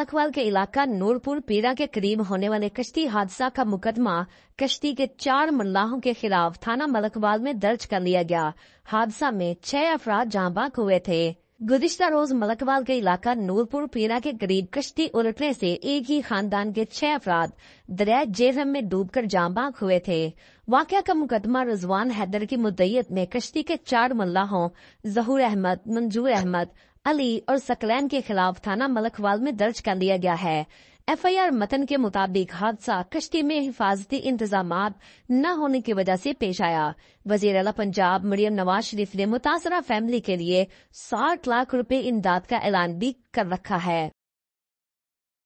मलकवाल के इलाका नूरपुर पीरा के करीब होने वाले कश्ती हादसा का मुकदमा कश्ती के चार मल्लाहों के खिलाफ थाना मलकवाल में दर्ज कर लिया गया। हादसा में छह अफराद बाक हुए थे। गुजश्ता रोज मलकवाल के इलाका नूरपुर पीरा के करीब कश्ती उलटने से एक ही खानदान के छह अफराद दरिया जेहरम में डूबकर जाँ बाक हुए थे। वाक़ का मुकदमा रिजवान हैदर की मुद्दत में कश्ती के चार मल्लाहों जहूर अहमद, मंजूर अहमद अली और सकलैन के खिलाफ थाना मलकवाल में दर्ज कर लिया गया है। एफआईआर मतन के मुताबिक हादसा कश्ती में हिफाजती इंतज़ाम न होने की वजह से पेश आया। वज़ीर अला पंजाब मरियम नवाज़ शरीफ ने मुतासरा फैमिली के लिए साठ लाख रुपए इमदाद का ऐलान भी कर रखा है।